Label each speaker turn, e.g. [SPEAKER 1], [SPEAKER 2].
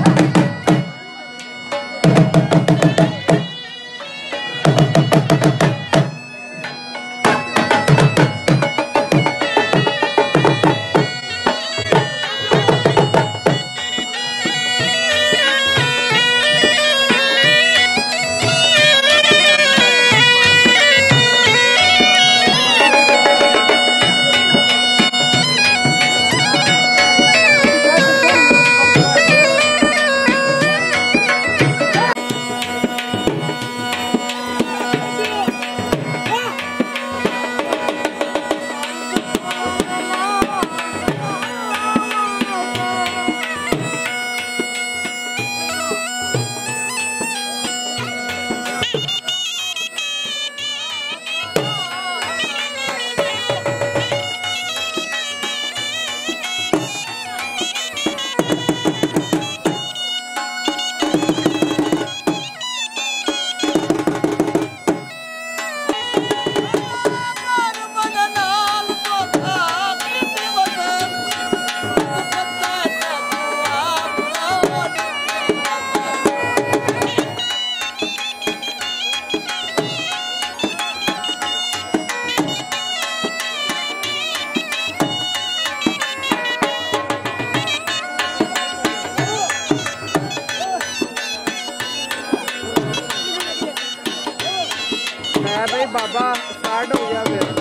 [SPEAKER 1] ਮੈਂ बाबा स्टार्ट हो गया फिर।